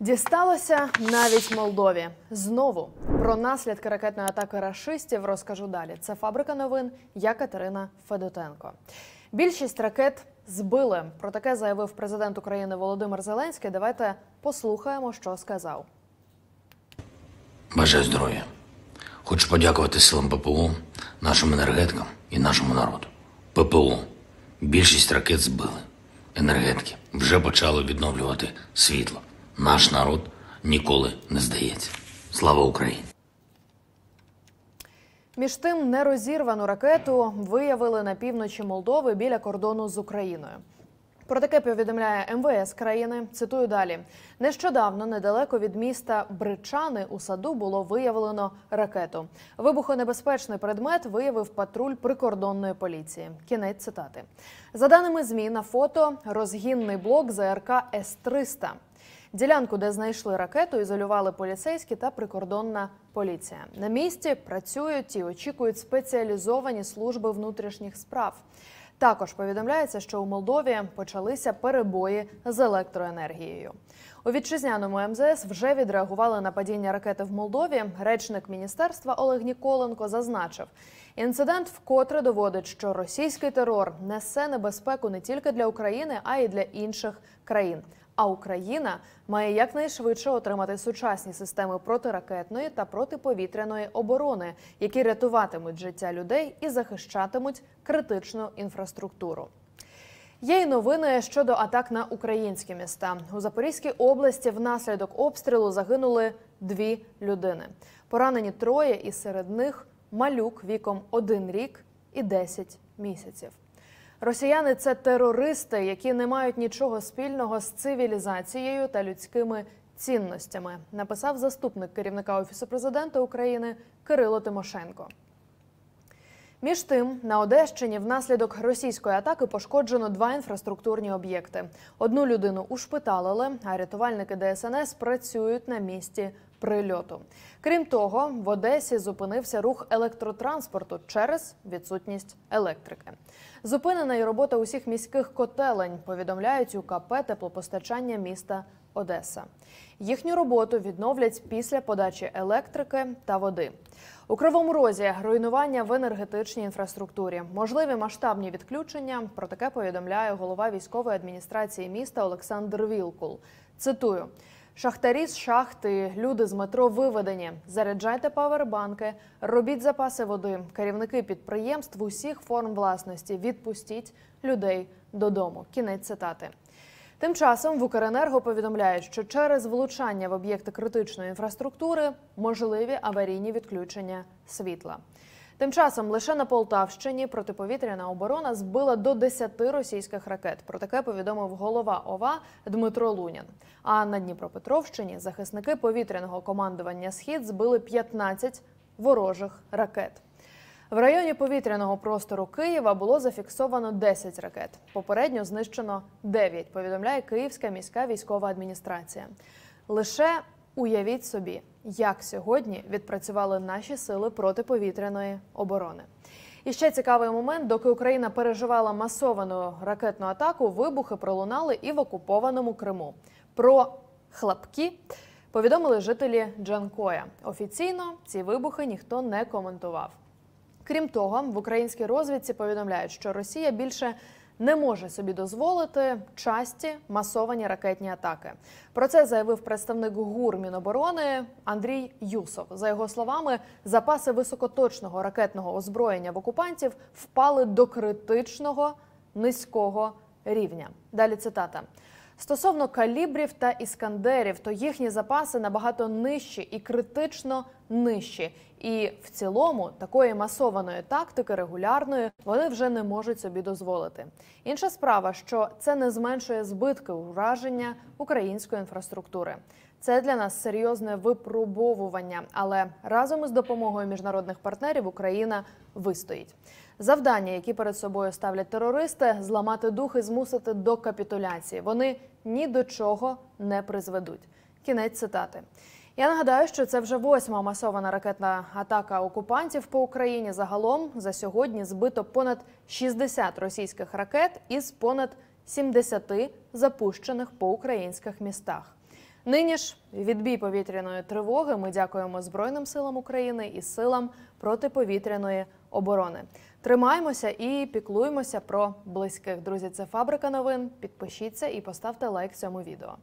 Дісталося навіть Молдові. Знову про наслідки ракетної атаки рашистів розкажу далі. Це фабрика новин. Я Катерина Федотенко. Більшість ракет збили. Про таке заявив президент України Володимир Зеленський. Давайте послухаємо, що сказав. Бажаю здоров'я. Хочу подякувати силам ППО, нашим енергетикам і нашому народу. ППО. Більшість ракет збили. Енергетики вже почали відновлювати світло. Наш народ ніколи не здається. Слава Україні! Між тим, нерозірвану ракету виявили на півночі Молдови біля кордону з Україною. Про таке повідомляє МВС країни. Цитую далі: нещодавно недалеко від міста Бричани у саду було виявлено ракету. Вибухонебезпечний предмет виявив патруль прикордонної поліції. Кінець цитати. За даними змі на фото, розгінний блок ЗРК С-300. Ділянку, де знайшли ракету, ізолювали поліцейські та прикордонна поліція. На місці працюють і очікують спеціалізовані служби внутрішніх справ. Також повідомляється, що у Молдові почалися перебої з електроенергією. У вітчизняному МЗС вже відреагували на падіння ракети в Молдові. Речник міністерства Олег Ніколенко зазначив, інцидент вкотре доводить, що російський терор несе небезпеку не тільки для України, а й для інших країн. А Україна має якнайшвидше отримати сучасні системи протиракетної та протиповітряної оборони, які рятуватимуть життя людей і захищатимуть критичну інфраструктуру. Є й новини щодо атак на українські міста у Запорізькій області. Внаслідок обстрілу загинули дві людини. Поранені троє, і серед них малюк віком один рік і 10 місяців. Росіяни це терористи, які не мають нічого спільного з цивілізацією та людськими цінностями. Написав заступник керівника офісу президента України Кирило Тимошенко. Між тим, на Одещині внаслідок російської атаки пошкоджено два інфраструктурні об'єкти. Одну людину ушпиталили, а рятувальники ДСНС працюють на місці прильоту. Крім того, в Одесі зупинився рух електротранспорту через відсутність електрики. Зупинена й робота усіх міських котелень. Повідомляють у КП теплопостачання міста Одеса. Їхню роботу відновлять після подачі електрики та води. У кривому розі руйнування в енергетичній інфраструктурі, можливі масштабні відключення. Про таке повідомляє голова військової адміністрації міста Олександр Вілкул. Цитую. Шахтарі з шахти, люди з метро виведені. Заряджайте павербанки, робіть запаси води. Керівники підприємств усіх форм власності відпустіть людей додому. Кінець цитати. Тим часом в Укренерго повідомляють, що через влучання в об'єкти критичної інфраструктури можливі аварійні відключення світла. Тим часом лише на Полтавщині протиповітряна оборона збила до 10 російських ракет. Про таке повідомив голова ОВА Дмитро Лунін. А на Дніпропетровщині захисники повітряного командування Схід збили 15 ворожих ракет. В районі повітряного простору Києва було зафіксовано 10 ракет. Попередньо знищено 9, повідомляє Київська міська військова адміністрація. Лише уявіть собі, як сьогодні відпрацювали наші сили протиповітряної оборони. І ще цікавий момент, доки Україна переживала масовану ракетну атаку, вибухи пролунали і в окупованому Криму. Про хлопки повідомили жителі Джанкоя. Офіційно ці вибухи ніхто не коментував. Крім того, в українській розвідці повідомляють, що Росія більше не може собі дозволити часті масовані ракетні атаки. Про це заявив представник ГУР Міноборони Андрій Юсов. За його словами, запаси високоточного ракетного озброєння в окупантів впали до критичного низького рівня. Далі цитата. Стосовно калібрів та іскандерів, то їхні запаси набагато нижчі і критично нижчі. І в цілому такої масованої тактики регулярної вони вже не можуть собі дозволити. Інша справа, що це не зменшує збитки ураження української інфраструктури. Це для нас серйозне випробовування, але разом із допомогою міжнародних партнерів Україна вистоїть. Завдання, які перед собою ставлять терористи, зламати дух і змусити до капітуляції. Вони ні до чого не призведуть. Кінець цитати. Я нагадаю, що це вже восьма масована ракетна атака окупантів по Україні. Загалом за сьогодні збито понад 60 російських ракет із понад 70 запущених по українських містах. Нині ж відбій повітряної тривоги. Ми дякуємо Збройним силам України і силам протиповітряної оборони. Тримаємося і піклуємося про близьких. Друзі, це фабрика новин. Підпишіться і поставте лайк цьому відео.